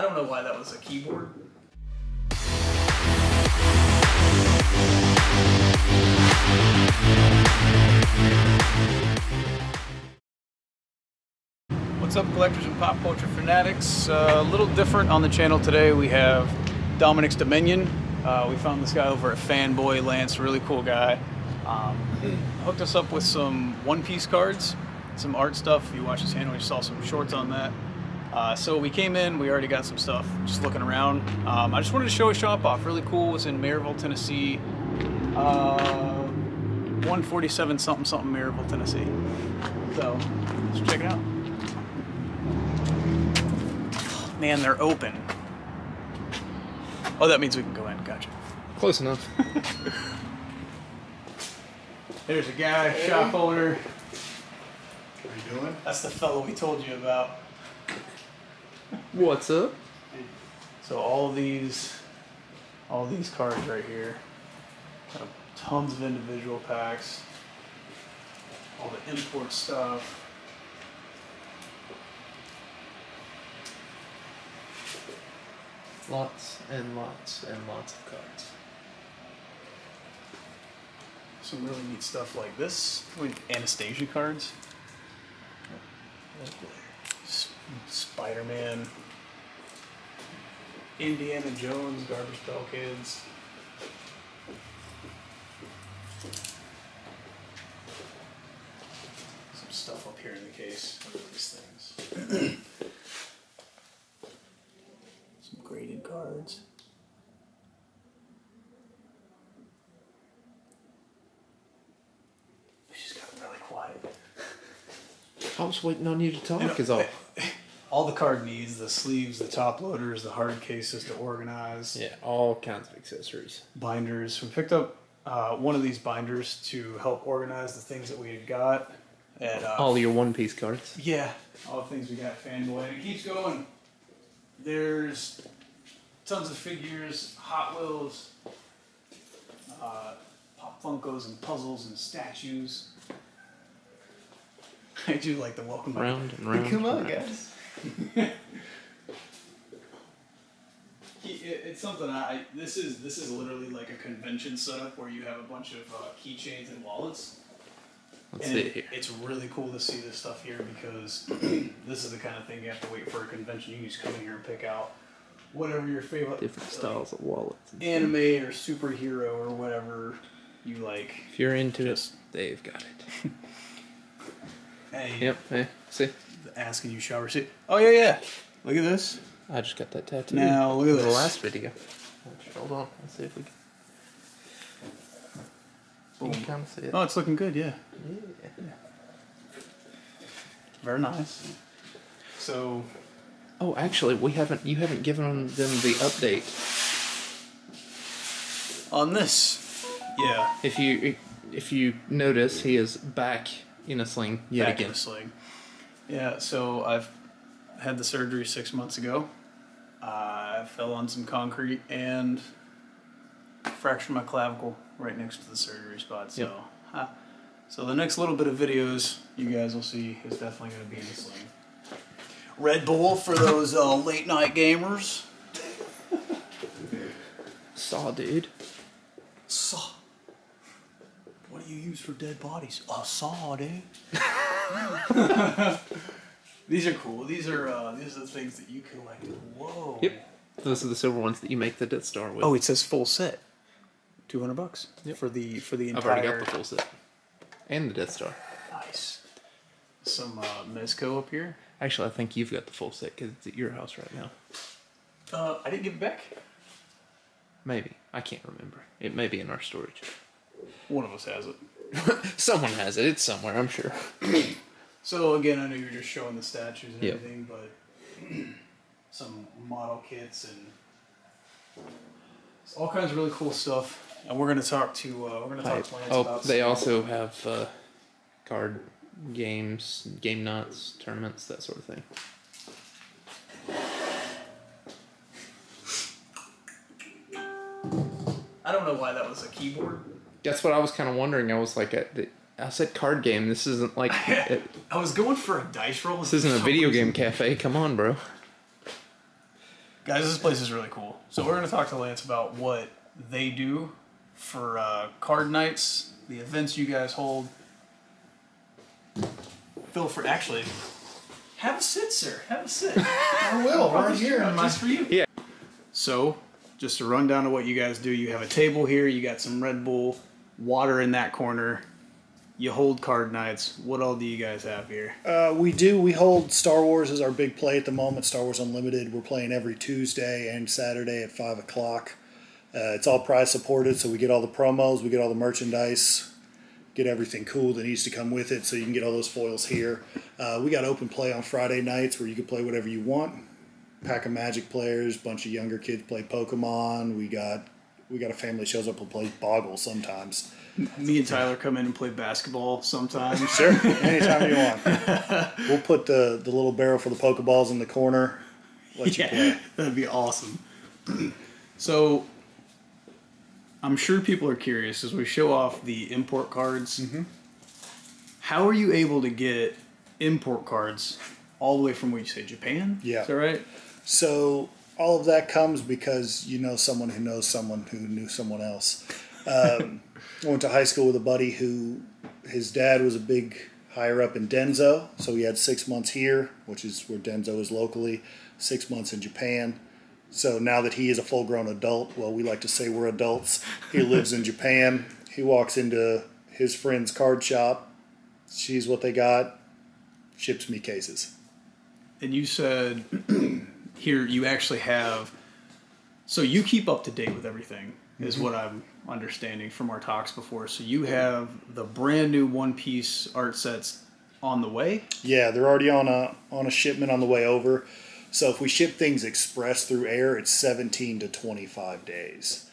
I don't know why that was a keyboard. What's up, collectors and pop culture fanatics? Uh, a little different on the channel today. We have Dominic's Dominion. Uh, we found this guy over at Fanboy Lance, really cool guy. Um, hooked us up with some One Piece cards, some art stuff. If you watch his channel, you saw some shorts on that. Uh, so we came in, we already got some stuff, just looking around. Um, I just wanted to show a shop off, really cool. It's in Maryville, Tennessee. Uh, 147 something something Maryville, Tennessee. So let's check it out. Man, they're open. Oh, that means we can go in. Gotcha. Close enough. There's a guy, shop owner. How you doing? That's the fellow we told you about. What's up? So all these, all these cards right here, have tons of individual packs. All the import stuff. Lots and lots and lots of cards. Some really neat stuff like this. With Anastasia cards. S- Spider-Man. Indiana Jones, Garbage Pail Kids. Some stuff up here in the case. These things? Some graded cards. She's got really quiet. I was waiting on you to talk, is all. All the card needs the sleeves, the top loaders, the hard cases to organize, Yeah, all kinds of accessories. binders. We picked up uh, one of these binders to help organize the things that we had got. And uh, All your One Piece cards. yeah, all the things we got fanboy. And it keeps going. There's tons of figures, Hot Wheels, uh, Pop Funkos, and puzzles and statues. I do like the welcome. Round and round. Come on, guys. Key- it- It's something I. This is this is literally like a convention setup where you have a bunch of uh, keychains and wallets. Let's and see it- here. It's really cool to see this stuff here because this is the kind of thing you have to wait for a convention. You can just come in here and pick out whatever your favorite Different like, styles of wallets. anime or superhero or whatever you like. If you're into Just- it, they've got it. Hey, Yep, hey, see? Asking you shall receive. Oh yeah, yeah. Look at this. I just got that tattoo. Now look at this. the last video. Hold on, let's see if we can. You can kind of see it. Oh, it's looking good. Yeah. Yeah. Very nice. So Oh, actually, we haven't. You haven't given them the update. on this, yeah. If you if you notice, he is back in a sling yet back again. in the sling. Yeah, so I've had the surgery six months ago. I fell on some concrete and fractured my clavicle right next to the surgery spot. So, Yep. huh. so the next little bit of videos you guys will see is definitely going to be in the sling. Red Bull for those uh, late night gamers. Saw, dude. Saw. What do you use for dead bodies? A saw, dude. these are cool. These are uh, these are the things that you collect. Whoa. Yep. Those are the silver ones that you make the Death Star with. Oh, it says full set. Two hundred bucks Yep. for the for the entire. I've already got the full set. And the Death Star. Nice. Some uh, mezco up here. Actually, I think you've got the full set because it's at your house right now. Uh, I didn't give it back. Maybe. I can't remember. It may be in our storage. One of us has it. Someone has it. It's somewhere, I'm sure. So again, I know you're just showing the statues and Yep. everything, but some model kits and all kinds of really cool stuff. And we're gonna talk to uh, we're gonna talk to Lance Oh, about. they also have uh, card games, game nuts, tournaments, that sort of thing. I don't know why that was a keyboard. That's what I was kind of wondering. I was like, I, I said card game. This isn't like it, I was going for a dice roll. this isn't a video game cafe. Come on, bro. Guys, this place is really cool. So we're going to talk to Lance about what they do for uh, card nights, the events you guys hold. Feel for actually have a sit, sir. Have a sit. I will, right here in my. just for you. Yeah. So, just to run down to what you guys do, you have a table here. You got some Red Bull, water in that corner. You hold card nights. What all do you guys have here? Uh, we do. We hold Star Wars as our big play at the moment. Star Wars Unlimited. We're playing every Tuesday and Saturday at five o'clock. Uh, it's all prize supported, so we get all the promos, we get all the merchandise, get everything cool that needs to come with it. So you can get all those foils here. Uh, we got open play on Friday nights where you can play whatever you want. Pack of Magic players, bunch of younger kids play Pokemon. We got we got a family shows up and plays Boggle sometimes. Me and Tyler come in and play basketball sometimes. Sure, anytime you want. We'll put the the little barrel for the Pokeballs in the corner. Let you play. Yeah, that'd be awesome. so, I'm sure people are curious as we show off the import cards. Mm-hmm. How are you able to get import cards all the way from what you say Japan? Yeah. is that right? So all of that comes because you know someone who knows someone who knew someone else. Um, I went to high school with a buddy who his dad was a big higher up in Denso, so he had six months here, which is where Denso is locally, six months in Japan. So now that he is a full grown adult, well, we like to say we're adults. He lives in Japan. He walks into his friend's card shop, sees what they got, ships me cases. And you said here you actually have. So you keep up to date with everything, is Mm-hmm. what I'm understanding from our talks before. So you have the brand new One Piece art sets on the way. Yeah, they're already on a on a shipment on the way over. So if we ship things express through air, it's 17 to 25 days.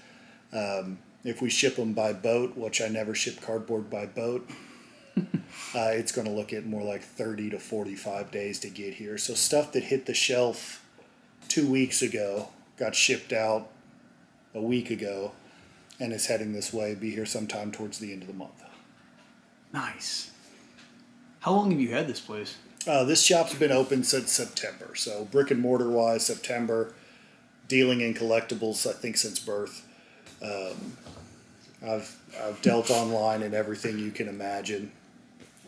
Um, if we ship them by boat, which I never ship cardboard by boat, uh, it's going to look at more like 30 to 45 days to get here. So stuff that hit the shelf two weeks ago got shipped out a week ago and is heading this way. Be here sometime towards the end of the month. Nice. How long have you had this place? Uh, this shop's been open since September. So brick and mortar wise, September. Dealing in collectibles, I think since birth. Um, I've I've dealt online in everything you can imagine.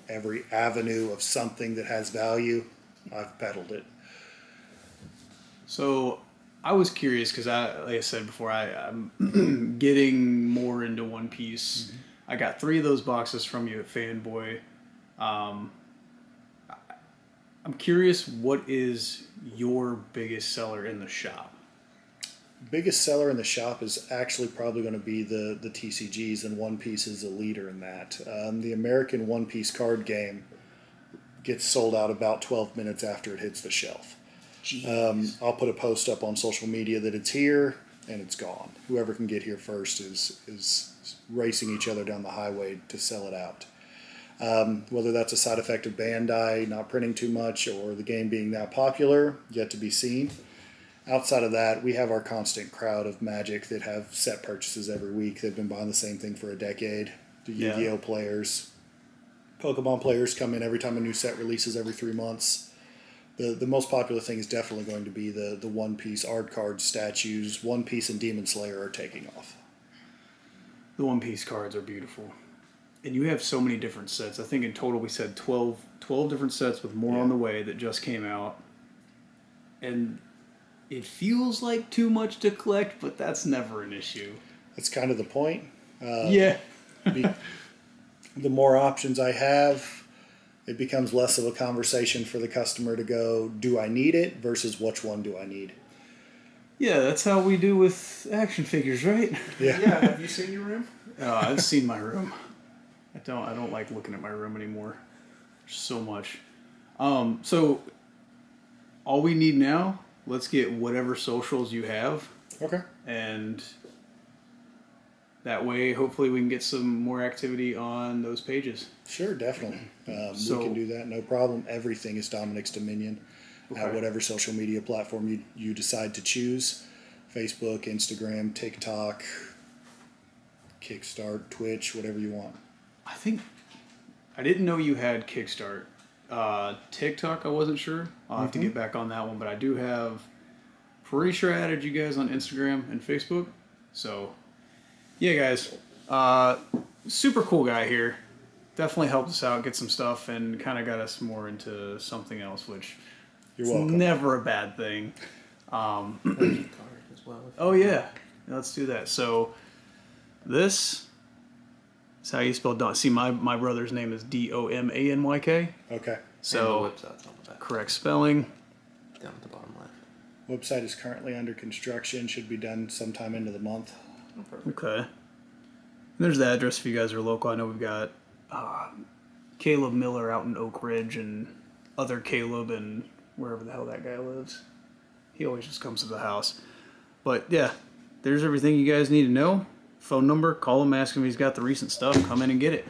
Every avenue of something that has value, I've peddled it. So I was curious because I, like I said before, I, I'm getting more into One Piece. I got three of those boxes from you at Fanboy. Um, I'm curious, what is your biggest seller in the shop? Biggest seller in the shop is actually probably going to be the the TCGs, and One Piece is a leader in that. Um, the American One Piece card game gets sold out about 12 minutes after it hits the shelf. Um, I'll put a post up on social media that it's here and it's gone. Whoever can get here first is is racing each other down the highway to sell it out. Um, whether that's a side effect of Bandai not printing too much or the game being that popular, yet to be seen. Outside of that, we have our constant crowd of Magic that have set purchases every week. They've been buying the same thing for a decade. The Yeah. Yu-Gi-Oh players, Pokemon players come in every time a new set releases every three months. The the most popular thing is definitely going to be the the One Piece art card statues. One Piece and Demon Slayer are taking off. The One Piece cards are beautiful. And you have so many different sets. I think in total we said 12, 12 different sets with more on the way that just came out. And it feels like too much to collect, but that's never an issue. That's kind of the point. Uh, yeah. Be- the more options I have, it becomes less of a conversation for the customer to go, "Do I need it?" versus "Which one do I need?" Yeah, that's how we do with action figures, right? Yeah. Yeah, have you seen your room? Oh, I've seen my room. I don't. I don't like looking at my room anymore. There's so much. Um. So, all we need now. Let's get whatever socials you have, Okay. and that way, hopefully, we can get some more activity on those pages. Sure, definitely. Um, So- we can do that, no problem. Everything is Dominic's Dominion at whatever social media platform you, you decide to choose Facebook, Instagram, TikTok, Kickstart, Twitch, whatever you want. I think I didn't know you had Kickstart. Uh, TikTok, I wasn't sure. I'll have to get back on that one, but I do have pretty sure I added you guys on Instagram and Facebook. So, yeah, guys, uh, super cool guy here. Definitely helped us out, get some stuff, and kind of got us more into something else, which You're is welcome. never a bad thing. Um, well. oh yeah, let's do that. So, this is how you spell Don. See, my my brother's name is D O M A N Y K. Okay. So and the website's on the back, correct spelling. down at the bottom left. Website is currently under construction. Should be done sometime into the month. Oh. Okay. There's the address if you guys are local. I know we've got uh, Caleb Miller out in Oak Ridge and other Caleb and wherever the hell that guy lives. He always just comes to the house. But yeah, there's everything you guys need to know. Phone number, call him, ask him if he's got the recent stuff. Come in and get it.